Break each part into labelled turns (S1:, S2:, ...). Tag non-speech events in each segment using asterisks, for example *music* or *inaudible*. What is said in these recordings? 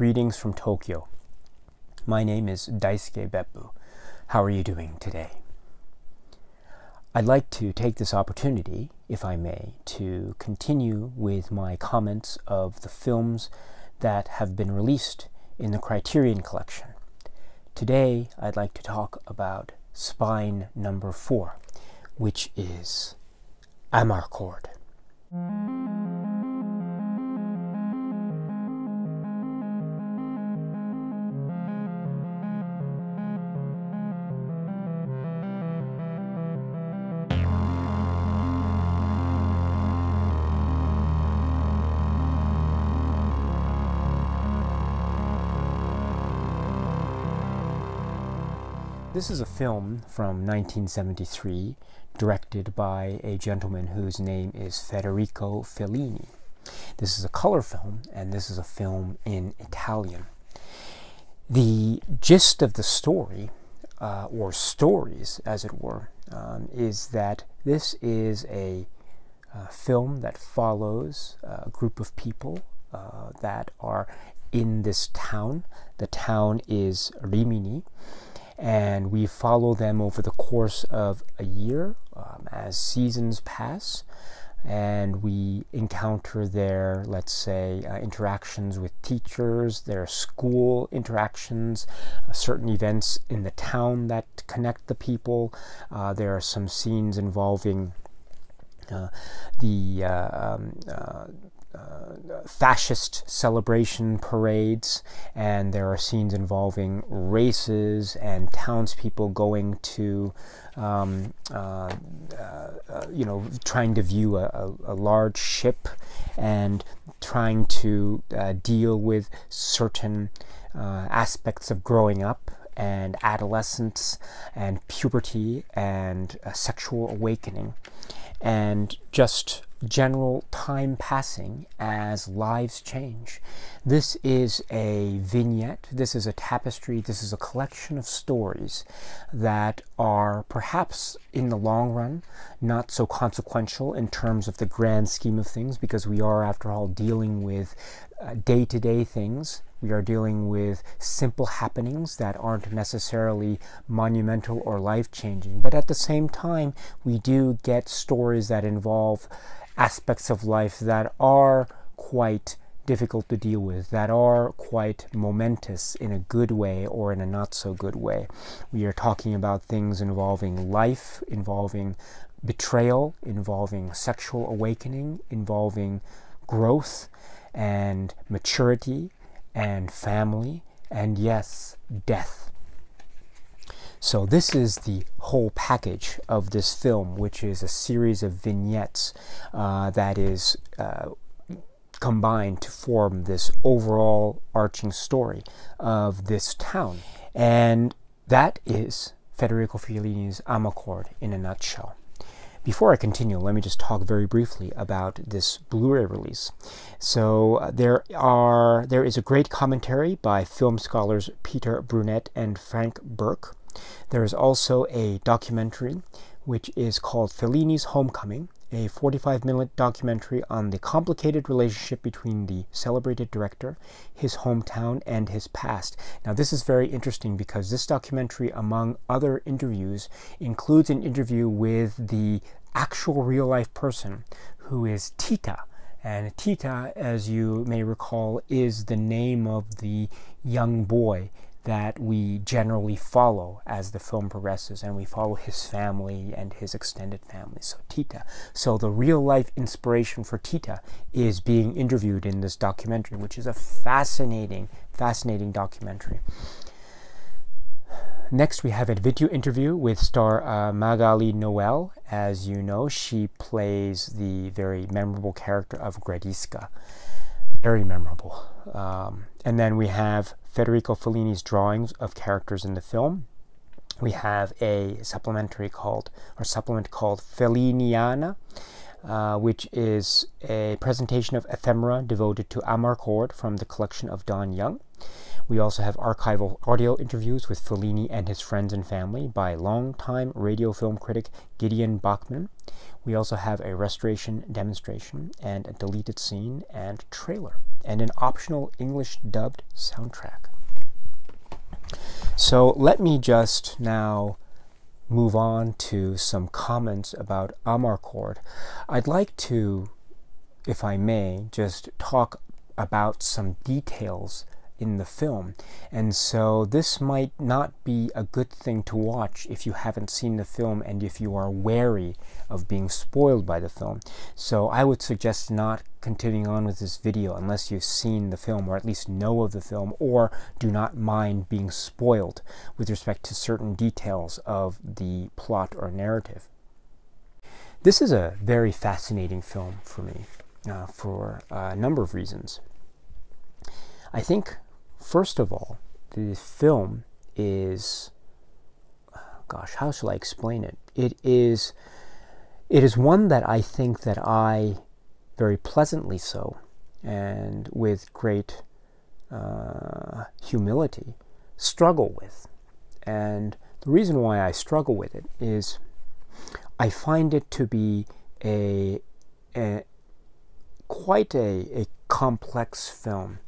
S1: Greetings from Tokyo. My name is Daisuke Beppu. How are you doing today? I'd like to take this opportunity, if I may, to continue with my comments of the films that have been released in the Criterion Collection. Today, I'd like to talk about spine number four, which is Amarcord. This is a film from 1973 directed by a gentleman whose name is Federico Fellini. This is a color film, and this is a film in Italian. The gist of the story, uh, or stories as it were, um, is that this is a uh, film that follows a group of people uh, that are in this town. The town is Rimini and we follow them over the course of a year um, as seasons pass and we encounter their let's say uh, interactions with teachers their school interactions uh, certain events in the town that connect the people. Uh, there are some scenes involving uh, the uh, um, uh, uh, fascist celebration parades, and there are scenes involving races and townspeople going to, um, uh, uh, you know, trying to view a, a, a large ship and trying to uh, deal with certain uh, aspects of growing up and adolescence and puberty and sexual awakening and just general time passing as lives change. This is a vignette, this is a tapestry, this is a collection of stories that are perhaps in the long run not so consequential in terms of the grand scheme of things because we are, after all, dealing with day to day things. We are dealing with simple happenings that aren't necessarily monumental or life changing. But at the same time, we do get stories that involve aspects of life that are quite difficult to deal with, that are quite momentous in a good way or in a not so good way. We are talking about things involving life, involving betrayal, involving sexual awakening, involving growth and maturity and family and yes, death. So this is the whole package of this film, which is a series of vignettes uh, that is uh, combined to form this overall arching story of this town. And that is Federico Fellini's Amarcord in a nutshell. Before I continue, let me just talk very briefly about this Blu-ray release. So uh, there are there is a great commentary by film scholars Peter Brunette and Frank Burke. There is also a documentary which is called Fellini's Homecoming, a 45 minute documentary on the complicated relationship between the celebrated director, his hometown, and his past. Now, this is very interesting because this documentary, among other interviews, includes an interview with the actual real life person who is Tita. And Tita, as you may recall, is the name of the young boy that we generally follow as the film progresses and we follow his family and his extended family so tita so the real life inspiration for tita is being interviewed in this documentary which is a fascinating fascinating documentary Next, we have a video interview with star uh, Magali Noel. As you know, she plays the very memorable character of Gradisca. Very memorable. Um, and then we have Federico Fellini's drawings of characters in the film. We have a supplementary called, or supplement called Felliniana, uh, which is a presentation of ephemera devoted to Amarcord from the collection of Don Young. We also have archival audio interviews with Fellini and his friends and family by longtime radio film critic Gideon Bachmann. We also have a restoration demonstration and a deleted scene and trailer, and an optional English dubbed soundtrack. So let me just now move on to some comments about Amarcord. I'd like to, if I may, just talk about some details in the film. And so this might not be a good thing to watch if you haven't seen the film and if you are wary of being spoiled by the film. So I would suggest not continuing on with this video unless you've seen the film or at least know of the film or do not mind being spoiled with respect to certain details of the plot or narrative. This is a very fascinating film for me uh, for a number of reasons. I think First of all, the film is, gosh, how shall I explain it? It is, it is one that I think that I, very pleasantly so, and with great uh, humility, struggle with. And the reason why I struggle with it is I find it to be a, a quite a, a complex film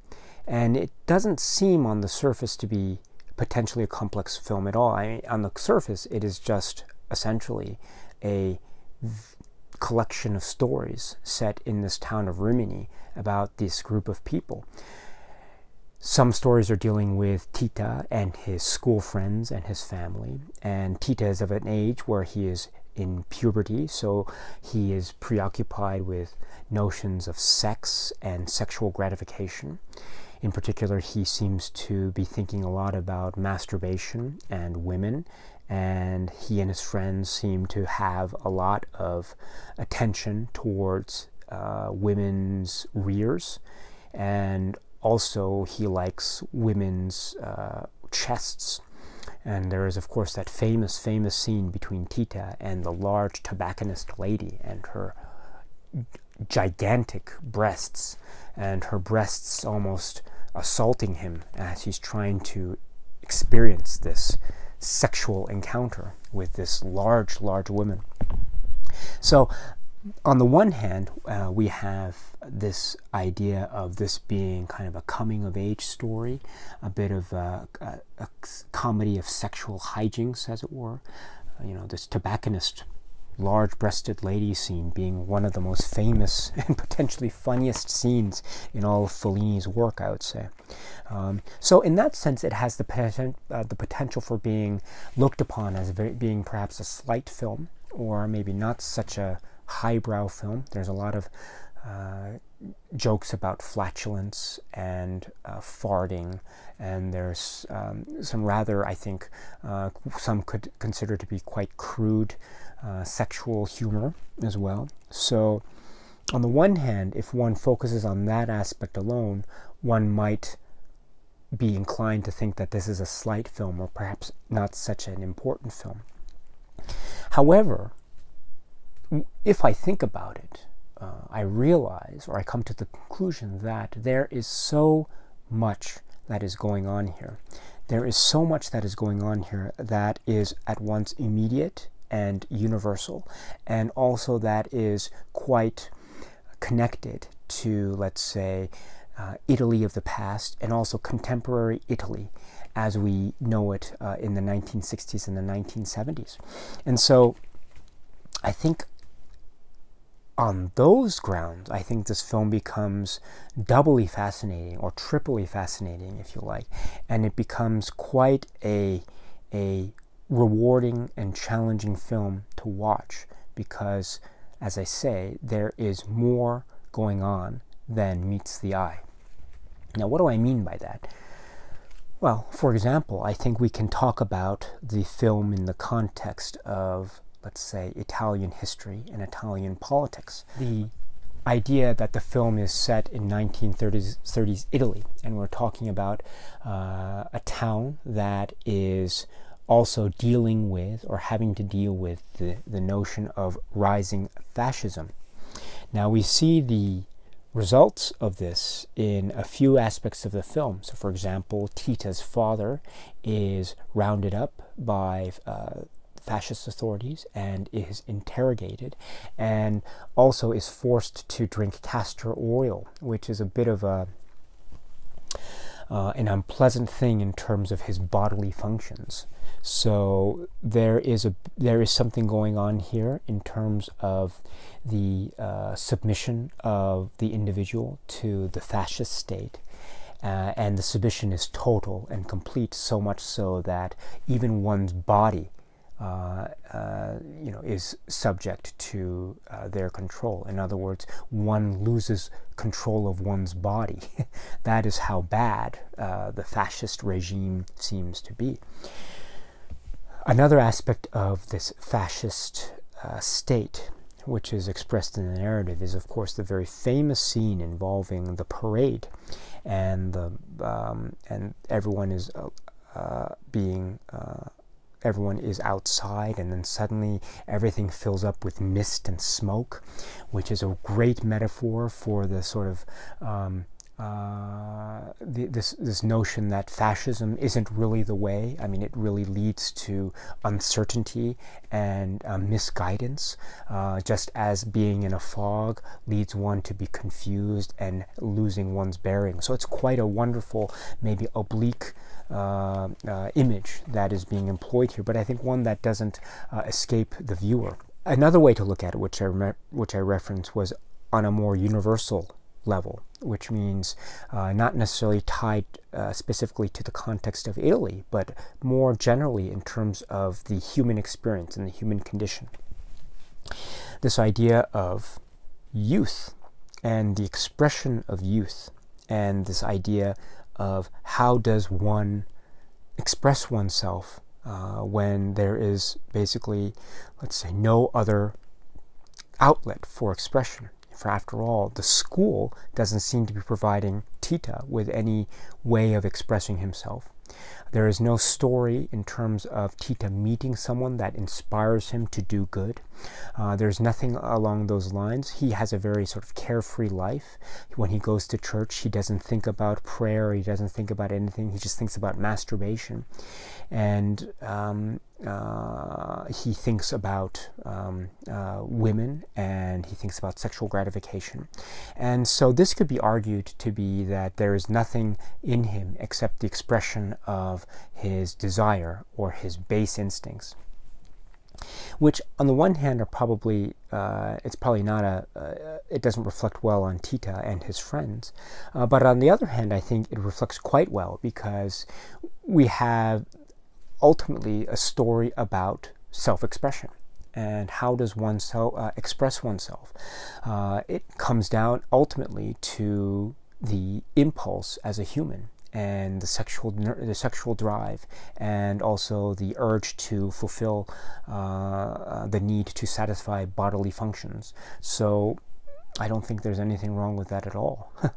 S1: and it doesn't seem on the surface to be potentially a complex film at all. I on the surface, it is just essentially a collection of stories set in this town of Rimini about this group of people. Some stories are dealing with Tita and his school friends and his family. And Tita is of an age where he is in puberty, so he is preoccupied with notions of sex and sexual gratification. In particular, he seems to be thinking a lot about masturbation and women, and he and his friends seem to have a lot of attention towards uh, women's rears, and also he likes women's uh, chests. And there is, of course, that famous, famous scene between Tita and the large tobacconist lady and her gigantic breasts, and her breasts almost assaulting him as he's trying to experience this sexual encounter with this large, large woman. So, on the one hand, uh, we have this idea of this being kind of a coming of age story, a bit of a, a, a comedy of sexual hijinks, as it were. Uh, you know, this tobacconist large breasted lady scene being one of the most famous *laughs* and potentially funniest scenes in all of Fellini's work, I would say. Um, so, in that sense, it has the, poten- uh, the potential for being looked upon as very, being perhaps a slight film or maybe not such a highbrow film. There's a lot of uh, jokes about flatulence and uh, farting, and there's um, some rather, I think, uh, some could consider to be quite crude uh, sexual humor as well. So, on the one hand, if one focuses on that aspect alone, one might be inclined to think that this is a slight film or perhaps not such an important film. However, if I think about it, uh, I realize or I come to the conclusion that there is so much that is going on here. There is so much that is going on here that is at once immediate and universal, and also that is quite connected to, let's say, uh, Italy of the past and also contemporary Italy as we know it uh, in the 1960s and the 1970s. And so I think on those grounds, I think this film becomes doubly fascinating or triply fascinating, if you like, and it becomes quite a, a rewarding and challenging film to watch because, as I say, there is more going on than meets the eye. Now, what do I mean by that? Well, for example, I think we can talk about the film in the context of, let's say, Italian history and Italian politics. The idea that the film is set in 1930s 30s Italy, and we're talking about uh, a town that is also dealing with or having to deal with the, the notion of rising fascism. Now we see the results of this in a few aspects of the film. So, for example, Tita's father is rounded up by uh, fascist authorities and is interrogated, and also is forced to drink castor oil, which is a bit of a uh, an unpleasant thing in terms of his bodily functions. So there is a there is something going on here in terms of the uh, submission of the individual to the fascist state. Uh, and the submission is total and complete, so much so that even one's body you know, is subject to uh, their control. In other words, one loses control of one's body. *laughs* that is how bad uh, the fascist regime seems to be. Another aspect of this fascist uh, state which is expressed in the narrative, is of course the very famous scene involving the parade, and the um, and everyone is uh, uh, being uh, everyone is outside, and then suddenly everything fills up with mist and smoke, which is a great metaphor for the sort of um, uh, the, this this notion that fascism isn't really the way. I mean, it really leads to uncertainty and uh, misguidance, uh, just as being in a fog leads one to be confused and losing one's bearing. So it's quite a wonderful, maybe oblique. Uh, uh, image that is being employed here, but I think one that doesn't escape the viewer. Another way to look at it, which I which I referenced, was on a more universal level, which means uh, not necessarily tied uh, specifically to the context of Italy, but more generally in terms of the human experience and the human condition. This idea of youth and the expression of youth, and this idea of how does one express oneself uh, when there is basically, let's say, no other outlet for expression. For after all, the school doesn't seem to be providing Tita with any way of expressing himself. There is no story in terms of Tita meeting someone that inspires him to do good. Uh, there's nothing along those lines. He has a very sort of carefree life. When he goes to church, he doesn't think about prayer, he doesn't think about anything, he just thinks about masturbation. And um, uh, he thinks about um, uh, women and he thinks about sexual gratification. And so this could be argued to be that there is nothing in him except the expression of his desire or his base instincts. Which, on the one hand, are probably uh, it's probably not a uh, it doesn't reflect well on Tita and his friends, uh, but on the other hand, I think it reflects quite well because we have ultimately a story about self-expression and how does one so, uh, express oneself. Uh, it comes down ultimately to the impulse as a human and the sexual the sexual drive and also the urge to fulfill uh, the need to satisfy bodily functions. So I don't think there's anything wrong with that at all. *laughs*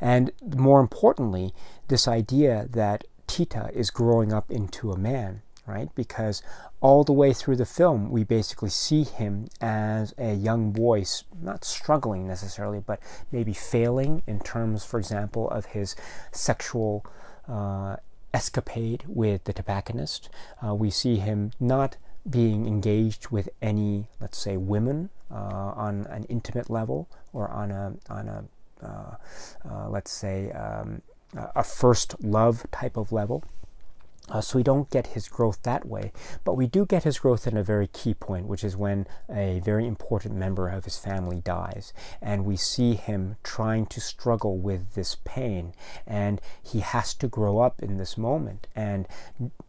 S1: And more importantly this idea that Tita is growing up into a man right? Because all the way through the film, we basically see him as a young boy, not struggling necessarily, but maybe failing in terms, for example, of his sexual uh, escapade with the tobacconist. Uh, we see him not being engaged with any, let's say, women uh, on an intimate level or on a on a uh, uh, let's say um, a first love type of level. Uh, so we don't get his growth that way, but we do get his growth in a very key point, which is when a very important member of his family dies. And we see him trying to struggle with this pain, and he has to grow up in this moment. And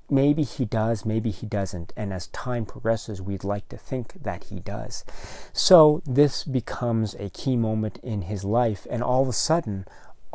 S1: maybe he does, maybe he doesn't. And as time progresses, we'd like to think that he does. So this becomes a key moment in his life, and all of a sudden,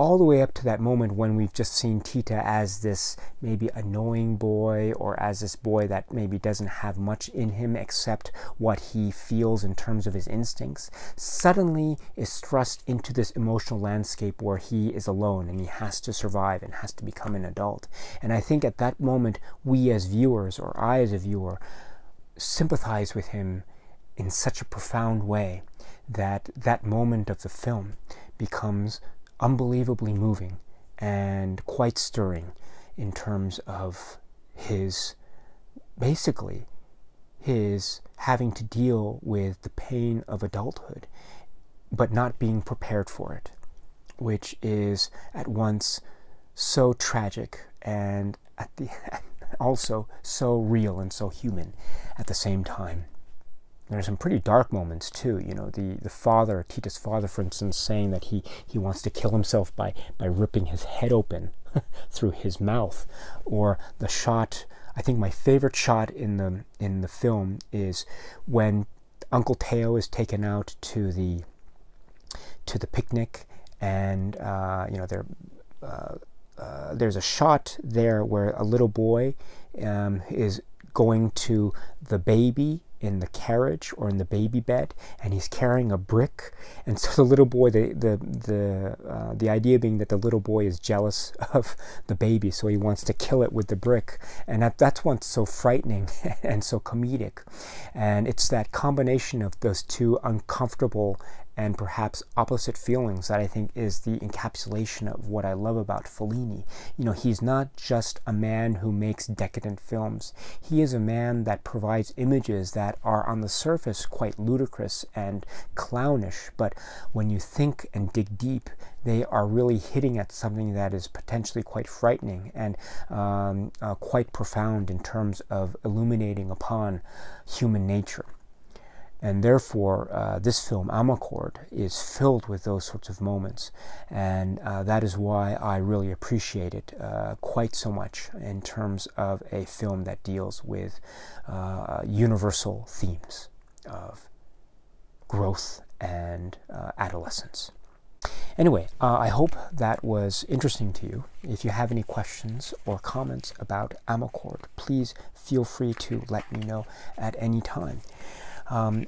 S1: all the way up to that moment when we've just seen Tita as this maybe annoying boy or as this boy that maybe doesn't have much in him except what he feels in terms of his instincts, suddenly is thrust into this emotional landscape where he is alone and he has to survive and has to become an adult. And I think at that moment, we as viewers, or I as a viewer, sympathize with him in such a profound way that that moment of the film becomes unbelievably moving and quite stirring in terms of his basically his having to deal with the pain of adulthood but not being prepared for it which is at once so tragic and at the *laughs* also so real and so human at the same time. There are some pretty dark moments too. You know, the, the father, Tita's father, for instance, saying that he, he wants to kill himself by, by ripping his head open *laughs* through his mouth. Or the shot, I think my favorite shot in the in the film is when Uncle Teo is taken out to the to the picnic and uh, you know they're uh, uh, there's a shot there where a little boy um, is going to the baby in the carriage or in the baby bed and he's carrying a brick. And so the little boy the the the uh, the idea being that the little boy is jealous *laughs* of the baby so he wants to kill it with the brick. And that that's what's so frightening *laughs* and so comedic. And it's that combination of those two uncomfortable and perhaps opposite feelings that I think is the encapsulation of what I love about Fellini. You know, he's not just a man who makes decadent films. He is a man that provides images that are on the surface quite ludicrous and clownish, but when you think and dig deep, they are really hitting at something that is potentially quite frightening and um, uh, quite profound in terms of illuminating upon human nature. And therefore, uh, this film, Amarcord, is filled with those sorts of moments. And uh, that is why I really appreciate it uh, quite so much in terms of a film that deals with uh, universal themes of growth and uh, adolescence. Anyway, uh, I hope that was interesting to you. If you have any questions or comments about Amarcord, please feel free to let me know at any time. Um,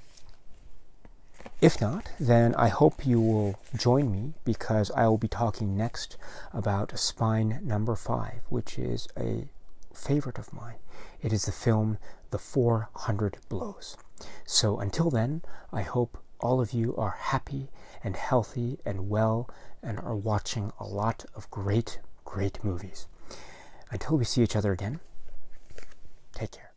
S1: if not, then I hope you will join me because I will be talking next about Spine Number Five, which is a favorite of mine. It is the film The 400 Blows. So until then, I hope all of you are happy and healthy and well and are watching a lot of great, great movies. Until we see each other again, take care.